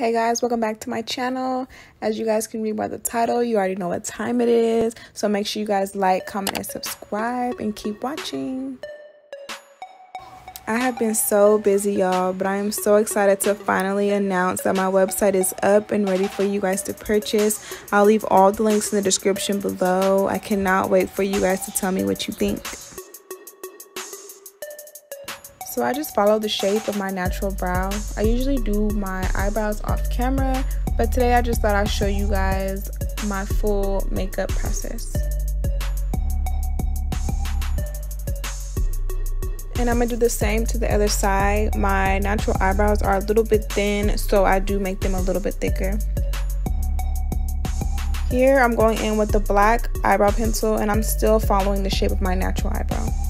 Hey guys, welcome back to my channel. As you guys can read by the title, you already know what time it is. So make sure you guys like, comment, and subscribe and keep watching. I have been so busy, y'all, but I am so excited to finally announce that my website is up and ready for you guys to purchase. I'll leave all the links in the description below. I cannot wait for you guys to tell me what you think. So I just follow the shape of my natural brow. I usually do my eyebrows off camera, but today I just thought I'd show you guys my full makeup process. And I'm gonna do the same to the other side. My natural eyebrows are a little bit thin, so I do make them a little bit thicker. Here I'm going in with the black eyebrow pencil and I'm still following the shape of my natural eyebrow.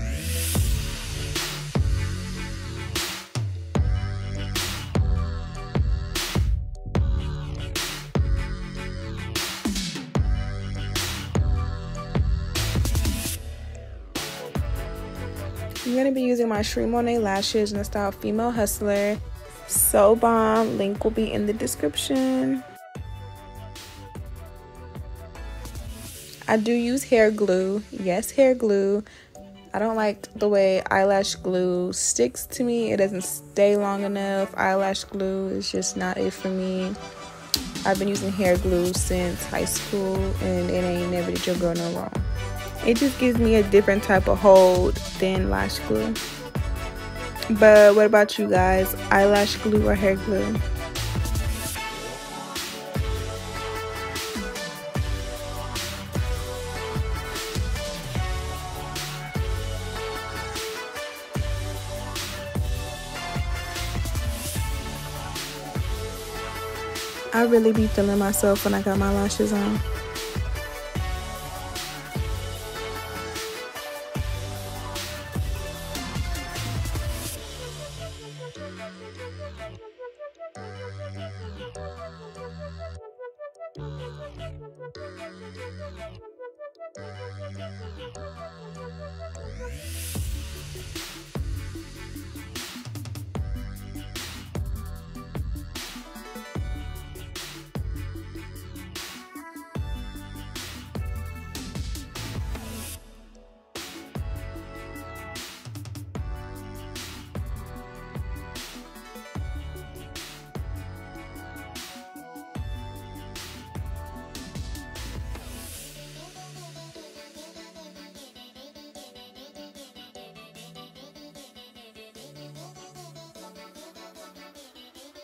I'm going to be using my Sherie Monai lashes in the style Female Hustler. So bomb. Link will be in the description. I do use hair glue. Yes, hair glue. I don't like the way eyelash glue sticks to me. It doesn't stay long enough. Eyelash glue is just not it for me. I've been using hair glue since high school and it ain't never did your girl no wrong. It just gives me a different type of hold than lash glue. But what about you guys? Eyelash glue or hair glue? I really be feeling myself when I got my lashes on.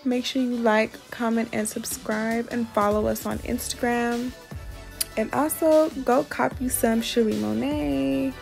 Make sure you like, comment, and subscribe, and follow us on Instagram. And also, go copy some Sherie Monai.